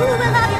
Who will love you?